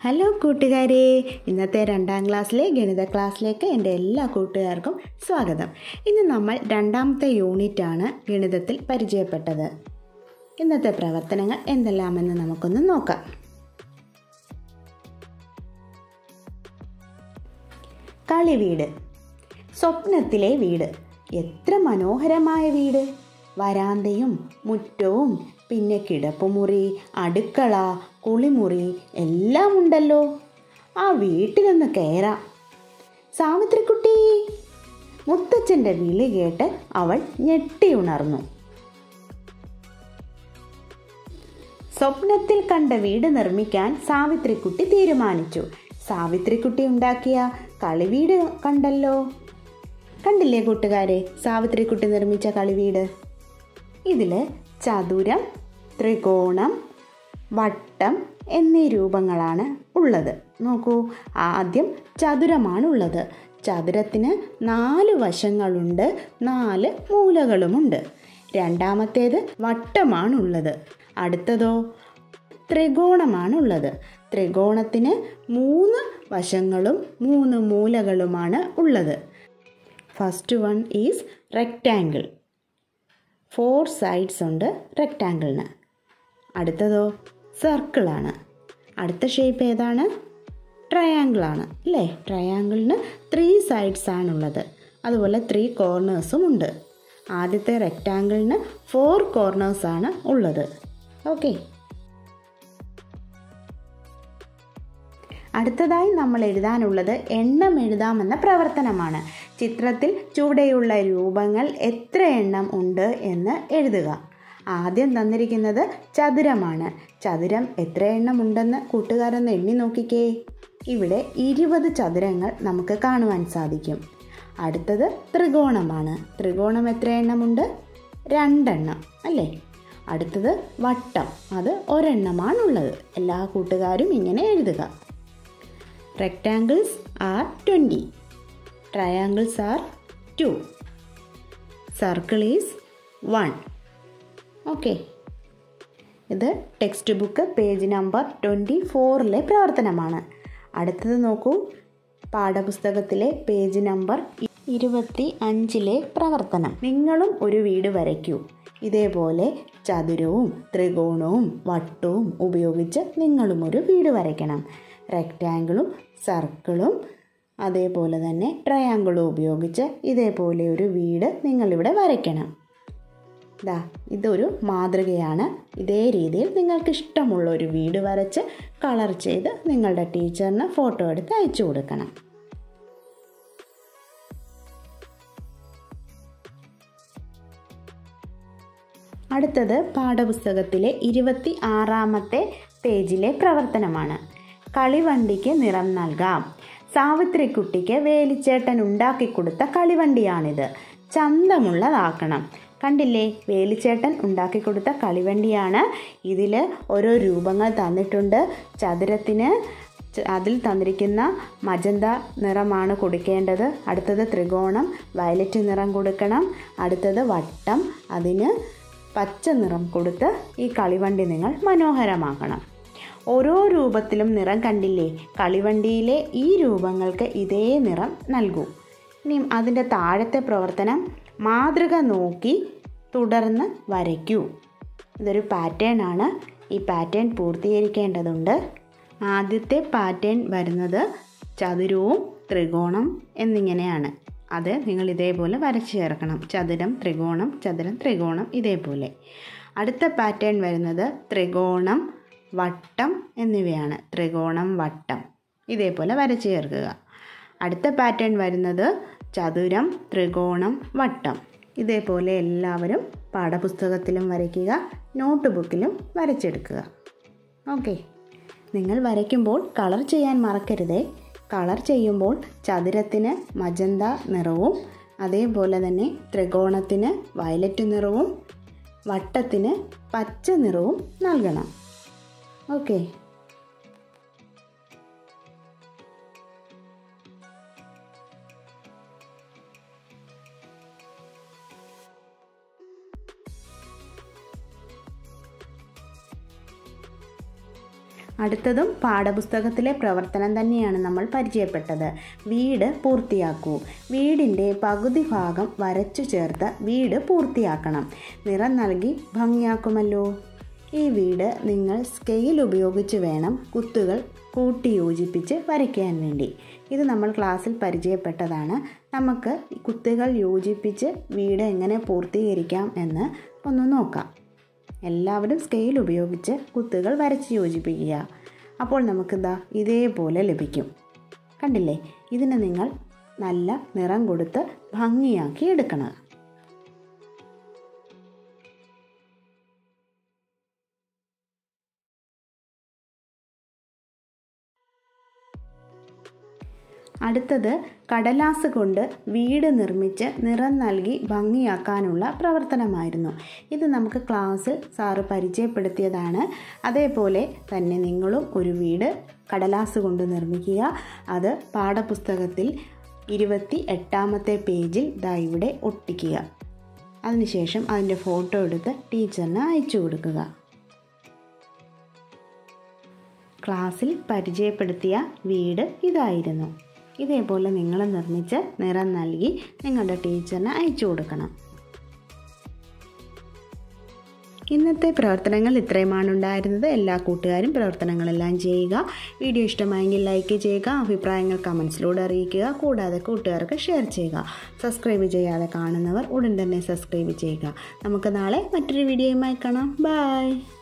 Hello കൂട്ടുകാരെ ഇന്നത്തെ രണ്ടാം ക്ലാസ്സിലെ ഗണിത ക്ലാസ്സിലേക്ക് എന്റെ എല്ലാ കൂട്ടുകാർക്കും സ്വാഗതം. ഇന്ന് നമ്മൾ രണ്ടാമത്തെ യൂണിറ്റാണ് ഗണിതത്തിൽ പരിചയപ്പെട്ടത്. ഇന്നത്തെ പ്രവർത്തനങ്ങൾ എന്തെല്ലാമെന്ന് നമുക്കൊന്ന് നോക്കാം. കളിവീട് സ്വപ്നത്തിലെ വീട്. എത്ര മനോഹരമായ വീട്. വരാന്തയും മുറ്റവും പിന്നെ കിടപ്പുമുറി അടുക്കള കുളിമുറി എല്ലാം ഉണ്ടല്ലോ. ആ വീട്ടിലൊന്ന് കയറാം സാവിത്രിക്കുട്ടി മുത്തച്ഛന്റെ വിളി കേട്ട് അവൾ ഞെട്ടിയുണർന്നു സ്വപ്നത്തിൽ കണ്ട വീട് നിർമ്മിക്കാൻ സാവിത്രിക്കുട്ടി തീരുമാനിച്ചു. സാവിത്രിക്കുട്ടി ഉണ്ടാക്കിയ കളിവീട് കണ്ടല്ലോ. കണ്ടില്ലേ കൂട്ടുകാരെ സാവിത്രിക്കുട്ടി നിർമ്മിച്ച കളിവീട്? ഇതിൽ ചതുരം ത്രികോണം വട്ടം എന്നീ രൂപങ്ങളാണ് ഉള്ളത്. നോക്കൂ ആദ്യം ചതുരമാണ് ഉള്ളത് ചതുരത്തിന് നാല് വശങ്ങളുണ്ട് നാല് മൂലകളുമുണ്ട്. രണ്ടാമത്തേത് വട്ടമാണുള്ളത്. അടുത്തതോ ത്രികോണമാണുള്ളത്. ത്രികോണത്തിന് മൂന്ന് വശങ്ങളും മൂന്ന് മൂലകളുമാണ് ഉള്ളത്. First one is rectangle four sides ഉണ്ട് റെക്റ്റാങ്കിളിന് അടുത്തതോ സർക്കിളാണ്. അടുത്ത ഷേപ്പ് ഏതാണ്? ട്രയാങ്കിളാണ്. അല്ലേ? ട്രയാങ്കിളിന് ത്രീ സൈഡ്സ് ആണുള്ളത്. അതുപോലെ ത്രീ കോർണേഴ്സും ഉണ്ട്. ആദ്യത്തെ റെക്റ്റാങ്കിളിന് ഫോർ കോർണേഴ്സ് ആണ് ഉള്ളത്. ഓക്കെ. അടുത്തതായി നമ്മൾ എഴുതാനുള്ളത് എണ്ണം എഴുതാമെന്ന പ്രവർത്തനമാണ്. ചിത്രത്തിൽ ചുവടെയുള്ള രൂപങ്ങൾ എത്ര എണ്ണം ഉണ്ട് എന്ന് എഴുതുക. ആദ്യം തന്നിരിക്കുന്നത് ചതുരമാണ്. ചതുരം എത്ര എണ്ണം ഉണ്ടെന്ന് കൂട്ടുകാരൊന്ന് എണ്ണി നോക്കിക്കേ. ഇവിടെ ഇരുപത് ചതുരങ്ങൾ നമുക്ക് കാണുവാൻ സാധിക്കും. അടുത്തത് ത്രികോണമാണ്. ത്രികോണം എത്ര എണ്ണമുണ്ട് രണ്ടെണ്ണം അല്ലേ? അടുത്തത് വട്ടം. അത് ഒരെണ്ണമാണുള്ളത്. എല്ലാ കൂട്ടുകാരും ഇങ്ങനെ എഴുതുക. Rectangles are 20 triangles are 2 circle is 1 okay ഇത് text book page number twenty ഫോറിലെ പ്രവർത്തനമാണ്. അടുത്തത് നോക്കൂ. പാഠപുസ്തകത്തിലെ പേജ് നമ്പർ ഇരുപത്തി അഞ്ചിലെ പ്രവർത്തനം. നിങ്ങളും ഒരു വീട് വരയ്ക്കൂ. ഇതേപോലെ ചതുരവും ത്രികോണവും വട്ടവും ഉപയോഗിച്ച് നിങ്ങളും ഒരു വീട് വരയ്ക്കണം. റെക്റ്റാങ്കിളും സർക്കിളും അതേപോലെ തന്നെ ട്രയാങ്കിളും ഉപയോഗിച്ച് ഇതേപോലെ ഒരു വീട് നിങ്ങളിവിടെ വരയ്ക്കണം. ഇതാ ഇതൊരു മാതൃകയാണ്. ഇതേ രീതിയിൽ നിങ്ങൾക്ക് ഇഷ്ടമുള്ള ഒരു വീട് വരച്ച് കളർ ചെയ്ത് നിങ്ങളുടെ ടീച്ചറിന് ഫോട്ടോ എടുത്ത് അയച്ചു കൊടുക്കണം. അടുത്തത് പാഠപുസ്തകത്തിലെ ഇരുപത്തി ആറാമത്തെ പേജിലെ പ്രവർത്തനമാണ്. കളിവണ്ടിക്ക് നിറം നൽകാം. സാവിത്രിക്കുട്ടിക്ക് വേലിച്ചേട്ടൻ ഉണ്ടാക്കിക്കൊടുത്ത കളിവണ്ടിയാണിത്. ചന്തമുള്ളതാക്കണം. കണ്ടില്ലേ? വേലിച്ചേട്ടൻ ഉണ്ടാക്കി കൊടുത്ത കളിവണ്ടിയാണ്. ഇതിൽ ഓരോ രൂപങ്ങൾ തന്നിട്ടുണ്ട്. ചതുരത്തിന് അതിൽ തന്നിരിക്കുന്ന മജന്ത നിറമാണ് കൊടുക്കേണ്ടത്. അടുത്തത് ത്രികോണം വയലറ്റ് നിറം കൊടുക്കണം. അടുത്തത് വട്ടം അതിന് പച്ച നിറം കൊടുത്ത് ഈ കളിവണ്ടി നിങ്ങൾ മനോഹരമാക്കണം. ഓരോ രൂപത്തിലും നിറം കണ്ടില്ലേ? കളിവണ്ടിയിലെ ഈ രൂപങ്ങൾക്ക് ഇതേ നിറം നൽകൂ. ഇനി അതിന്റെ താഴത്തെ പ്രവർത്തനം മാതൃക നോക്കി തുടർന്ന് വരയ്ക്കൂ. ഇതൊരു പാറ്റേൺ ആണ്. ഈ പാറ്റേൺ പൂർത്തീകരിക്കേണ്ടതുണ്ട്. ആദ്യത്തെ പാറ്റേൺ വരുന്നത് ചതുരവും ത്രികോണം എന്നിങ്ങനെയാണ്. അത് നിങ്ങൾ ഇതേപോലെ വരച്ചു ചേർക്കണം. ചതുരം ത്രികോണം ചതുരം ത്രികോണം ഇതേപോലെ. അടുത്ത പാറ്റേൺ വരുന്നത് ത്രികോണം വട്ടം എന്നിവയാണ്. ത്രികോണം വട്ടം. ഇതേപോലെ വരച്ചു ചേർക്കുക. അടുത്ത പാറ്റേൺ വരുന്നത് ചതുരം ത്രികോണം വട്ടം. ഇതേപോലെ എല്ലാവരും പാഠപുസ്തകത്തിലും വരയ്ക്കുക നോട്ട് ബുക്കിലും വരച്ചെടുക്കുക. ഓക്കെ നിങ്ങൾ വരയ്ക്കുമ്പോൾ കളർ ചെയ്യാൻ മറക്കരുതേ. കളർ ചെയ്യുമ്പോൾ ചതുരത്തിന് മജന്ത നിറവും അതേപോലെ തന്നെ ത്രികോണത്തിന് വയലറ്റ് നിറവും വട്ടത്തിന് പച്ച നിറവും നൽകണം. ഓക്കെ. അടുത്തതും പാഠപുസ്തകത്തിലെ പ്രവർത്തനം തന്നെയാണ് നമ്മൾ പരിചയപ്പെട്ടത്. വീട് പൂർത്തിയാക്കൂ. വീടിന്റെ പകുതി ഭാഗം വരച്ചു ചേർത്ത് വീട് പൂർത്തിയാക്കണം. നിറം നൽകി ഭംഗിയാക്കുമല്ലോ. ഈ വീട് നിങ്ങൾ സ്കെയിൽ ഉപയോഗിച്ച് വേണം കുത്തുകൾ കൂട്ടി യോജിപ്പിച്ച് വരയ്ക്കാൻ വേണ്ടി. ഇത് നമ്മൾ ക്ലാസ്സിൽ പരിചയപ്പെട്ടതാണ്. നമുക്ക് കുത്തുകൾ യോജിപ്പിച്ച് വീട് എങ്ങനെ പൂർത്തീകരിക്കാം എന്ന് ഒന്ന് നോക്കാം. എല്ലാവരും സ്കെയിൽ ഉപയോഗിച്ച് കുത്തുകൾ വരച്ച് യോജിപ്പിക്കുക. അപ്പോൾ നമുക്കിതാ ഇതേപോലെ ലഭിക്കും. കണ്ടില്ലേ? ഇതിന് നിങ്ങൾ നല്ല നിറം കൊടുത്ത് ഭംഗിയാക്കി എടുക്കണം. അടുത്തത് കടലാസ് കൊണ്ട് വീട് നിർമ്മിച്ച് നിറം നൽകി ഭംഗിയാക്കാനുള്ള പ്രവർത്തനമായിരുന്നു. ഇത് നമുക്ക് ക്ലാസ്സിൽ സാറ് പരിചയപ്പെടുത്തിയതാണ്. അതേപോലെ തന്നെ നിങ്ങളും ഒരു വീട് കടലാസ് കൊണ്ട് നിർമ്മിക്കുക. അത് പാഠപുസ്തകത്തിൽ ഇരുപത്തി എട്ടാമത്തെ പേജിൽ ദാ ഇവിടെ ഒട്ടിക്കുക. അതിനുശേഷം അതിന്റെ ഫോട്ടോ എടുത്ത് ടീച്ചറിന് അയച്ചു കൊടുക്കുക. ക്ലാസ്സിൽ പരിചയപ്പെടുത്തിയ വീട് ഇതായിരുന്നു. ഇതേപോലെ നിങ്ങൾ നിർമ്മിച്ച് നിറം നൽകി നിങ്ങളുടെ ടീച്ചറിന് അയച്ചു കൊടുക്കണം. ഇന്നത്തെ പ്രവർത്തനങ്ങൾ ഇത്രയുമാണ് ഉണ്ടായിരുന്നത്. എല്ലാ കൂട്ടുകാരും പ്രവർത്തനങ്ങളെല്ലാം ചെയ്യുക. വീഡിയോ ഇഷ്ടമായെങ്കിൽ ലൈക്ക് ചെയ്യുക. അഭിപ്രായങ്ങൾ കമൻസിലൂടെ അറിയിക്കുക. കൂടാതെ കൂട്ടുകാർക്ക് ഷെയർ ചെയ്യുക. സബ്സ്ക്രൈബ് ചെയ്യാതെ കാണുന്നവർ ഉടൻ തന്നെ സബ്സ്ക്രൈബ് ചെയ്യുക. നമുക്ക് നാളെ മറ്റൊരു വീഡിയോയുമായി കാണാം. ബൈ